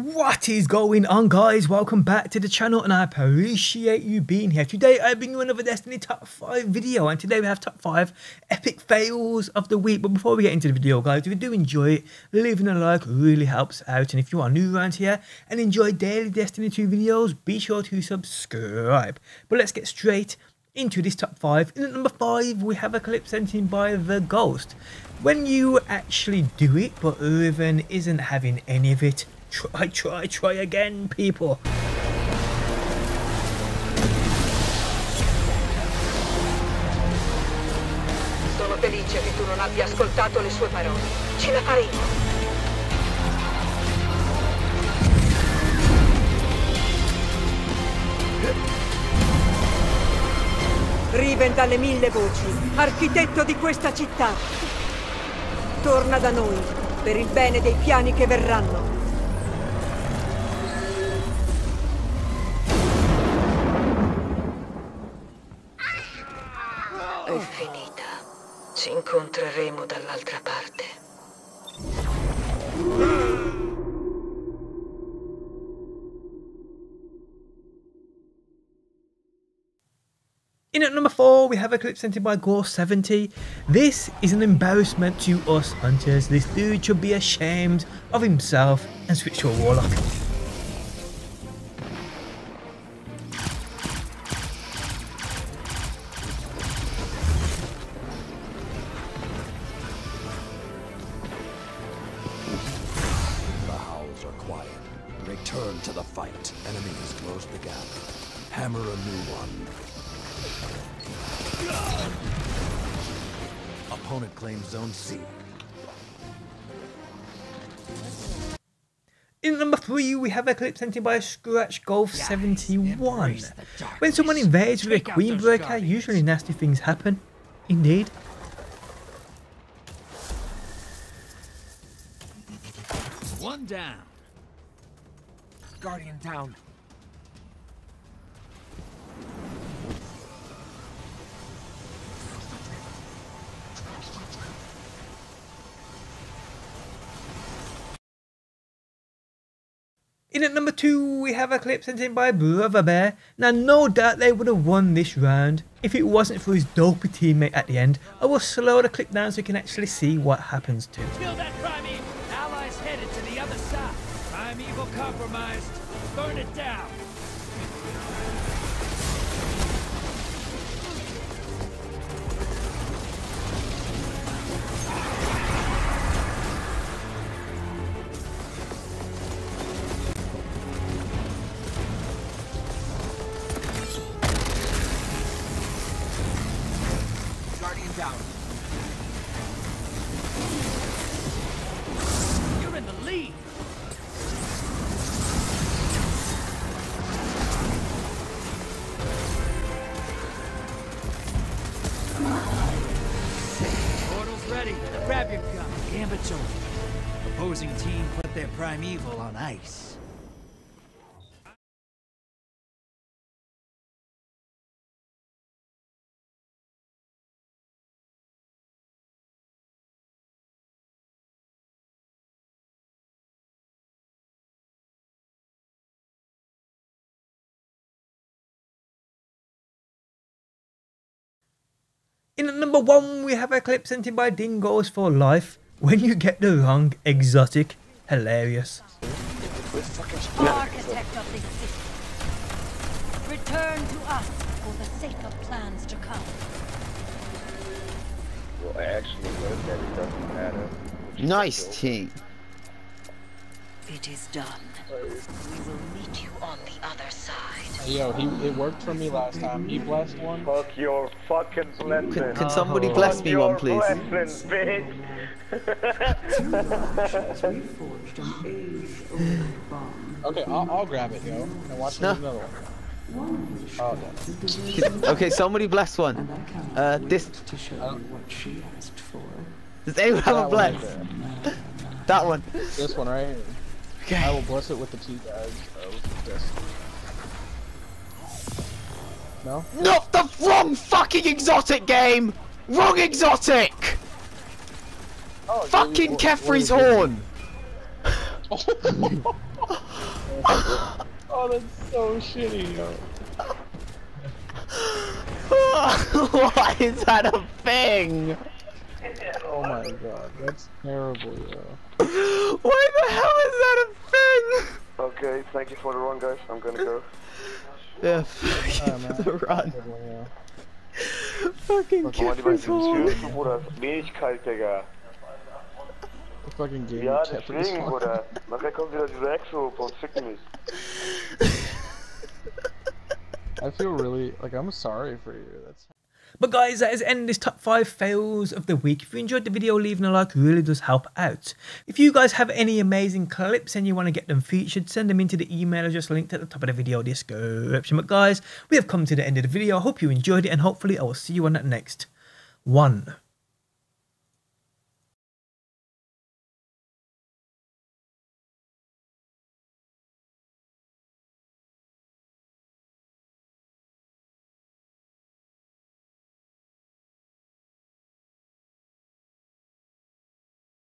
What is going on guys? Welcome back to the channel and I appreciate you being here. Today I bring you another Destiny top 5 video and today we have top 5 epic fails of the week. But before we get into the video guys, if you do enjoy it, leaving a like really helps out. And if you are new around here and enjoy daily Destiny 2 videos, be sure to subscribe. But let's get straight into this top 5. In at number 5 we have a clip sent in by The Ghost. When you actually do it but Riven isn't having any of it, Try, try, try again, people. Sono felice che tu non abbia ascoltato le sue parole. Ce la faremo. Riven dalle mille voci, architetto di questa città. Torna da noi per il bene dei piani che verranno. Ci incontreremo dall'altra parte. In at number 4, we have a clip sent by Gore70. This is an embarrassment to us hunters. This dude should be ashamed of himself and switch to a Warlock. Return to the fight. Enemy has closed the gap. Hammer a new one. Opponent claims Zone C. In number 3, we have a clip sent in by Scratch Golf 71. When someone invades with a Queenbreaker, usually nasty things happen. Indeed. One down. Guardian down. In at number 2, we have a clip sent in by Brother Bear. Now, no doubt they would have won this round if it wasn't for his dopey teammate at the end. I will slow the clip down so you can actually see what happens to him. Kill that Primeval! Allies headed to the other side. Primeval compromised. Burn it down. Guardian down. Gambit's over. Opposing team put their primeval on ice. In at number 1, we have a clip sent in by Dingoes for Life. When you get the wrong exotic, hilarious. Architect of this city, return to us for the sake of plans to come. Well, I actually learned that it doesn't matter. Nice team. It is done. We will meet you on the other side. Yo, he it worked for me last time. He blessed one. Fuck your fucking blessing. Can, can somebody bless Fuck me one, please? blessing, bitch. Okay, I'll, I'll grab it, yo. And watch No. another one. Oh, no. Okay, somebody bless one. Uh, this. Does anyone have a bless? right. That one. This one right here. I will bless it with the two guys of this. No? Not the wrong fucking exotic game! Wrong exotic! Oh, Fucking what- what Khepri's Horn! Oh, that's so shitty, yo. Why is that a thing? Oh my god, that's terrible, yo. Why the hell is that a thing? Okay, thank you for the run, guys. I'm gonna go. Yeah, Alright, man. the run. One, yo. Fucking Guck mal, die beiden Kipper's sind horn. Schwimmen, Bruder. Mega kalt, Digga. The fucking game Ja, kept this deswegen, one. Bruder. Nachher kommt wieder diese Exo und ficken mich. I feel really like I'm sorry for you. That's But guys, that is the end this top 5 fails of the week. If you enjoyed the video, leaving a like really does help out. If you guys have any amazing clips and you want to get them featured, send them into the email address linked at the top of the video description. But guys, we have come to the end of the video. I hope you enjoyed it and hopefully I will see you on that next one.